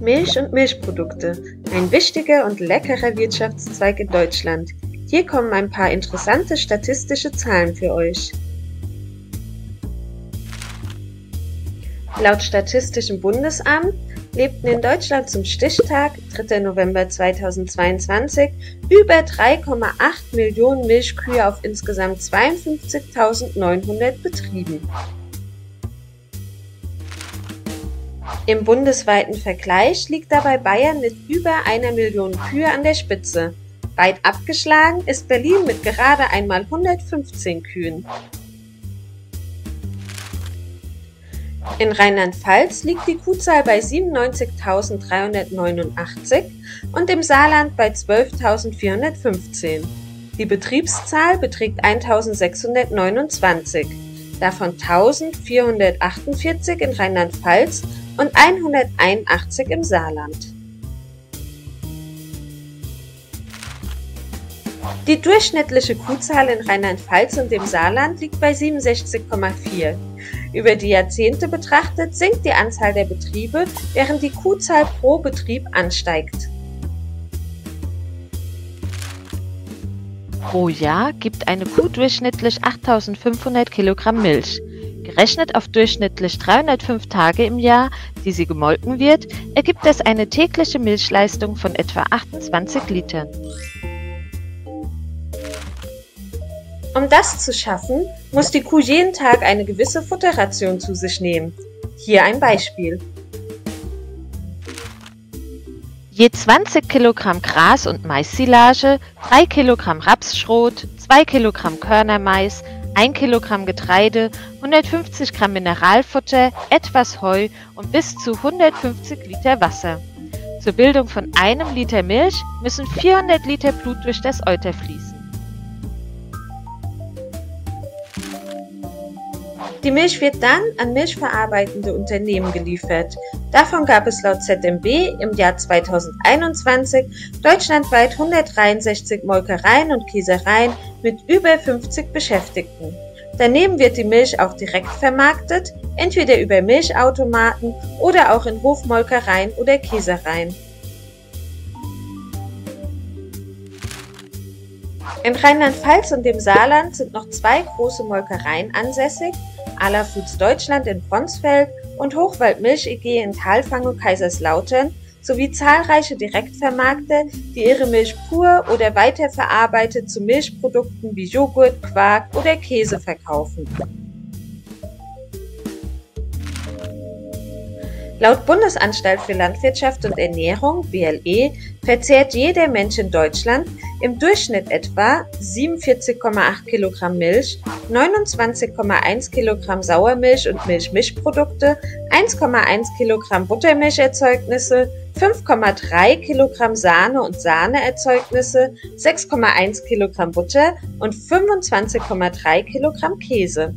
Milch und Milchprodukte, ein wichtiger und leckerer Wirtschaftszweig in Deutschland. Hier kommen ein paar interessante statistische Zahlen für euch. Laut Statistischem Bundesamt lebten in Deutschland zum Stichtag 3. November 2022 über 3,8 Millionen Milchkühe auf insgesamt 52.900 Betrieben. Im bundesweiten Vergleich liegt dabei Bayern mit über einer Million Kühe an der Spitze. Weit abgeschlagen ist Berlin mit gerade einmal 115 Kühen. In Rheinland-Pfalz liegt die Kuhzahl bei 97.389 und im Saarland bei 12.415. Die Betriebszahl beträgt 1.629, davon 1.448 in Rheinland-Pfalz und 181 im Saarland. Die durchschnittliche Kuhzahl in Rheinland-Pfalz und dem Saarland liegt bei 67,4. Über die Jahrzehnte betrachtet sinkt die Anzahl der Betriebe, während die Kuhzahl pro Betrieb ansteigt. Pro Jahr gibt eine Kuh durchschnittlich 8500 Kilogramm Milch. Gerechnet auf durchschnittlich 305 Tage im Jahr, die sie gemolken wird, ergibt das eine tägliche Milchleistung von etwa 28 Litern. Um das zu schaffen, muss die Kuh jeden Tag eine gewisse Futterration zu sich nehmen. Hier ein Beispiel. Je 20 Kilogramm Gras- und Mais-Silage, 3 Kilogramm Rapsschrot, 2 Kilogramm Körnermais, 1 Kilogramm Getreide, 150 Gramm Mineralfutter, etwas Heu und bis zu 150 Liter Wasser. Zur Bildung von einem Liter Milch müssen 400 Liter Blut durch das Euter fließen. Die Milch wird dann an milchverarbeitende Unternehmen geliefert. Davon gab es laut ZMB im Jahr 2021 deutschlandweit 163 Molkereien und Käsereien mit über 50 Beschäftigten. Daneben wird die Milch auch direkt vermarktet, entweder über Milchautomaten oder auch in Hofmolkereien oder Käsereien. In Rheinland-Pfalz und dem Saarland sind noch zwei große Molkereien ansässig, Ala Foods Deutschland in Bronsfeld und Hochwald Milch EG in Talfang und Kaiserslautern sowie zahlreiche Direktvermarkter, die ihre Milch pur oder weiterverarbeitet zu Milchprodukten wie Joghurt, Quark oder Käse verkaufen. Laut Bundesanstalt für Landwirtschaft und Ernährung BLE verzehrt jeder Mensch in Deutschland im Durchschnitt etwa 47,8 Kilogramm Milch, 29,1 Kilogramm Sauermilch und Milchmischprodukte, 1,1 Kilogramm Buttermilcherzeugnisse, 5,3 Kilogramm Sahne und Sahneerzeugnisse, 6,1 Kilogramm Butter und 25,3 Kilogramm Käse.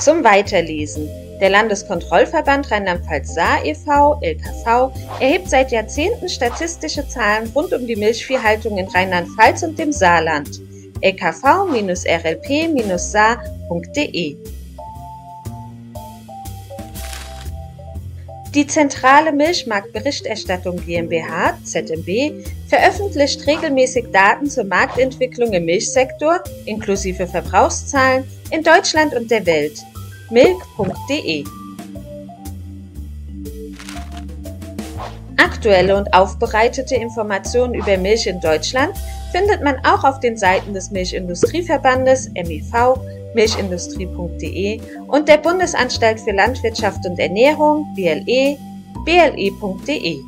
Zum Weiterlesen. Der Landeskontrollverband Rheinland-Pfalz-Saar e.V. (LKV) erhebt seit Jahrzehnten statistische Zahlen rund um die Milchviehhaltung in Rheinland-Pfalz und dem Saarland. lkv-rlp-saar.de Die Zentrale Milchmarktberichterstattung GmbH (ZMB) veröffentlicht regelmäßig Daten zur Marktentwicklung im Milchsektor inklusive Verbrauchszahlen in Deutschland und der Welt. Milk.de Aktuelle und aufbereitete Informationen über Milch in Deutschland findet man auch auf den Seiten des Milchindustrieverbandes MIV, milchindustrie.de und der Bundesanstalt für Landwirtschaft und Ernährung BLE, ble.de.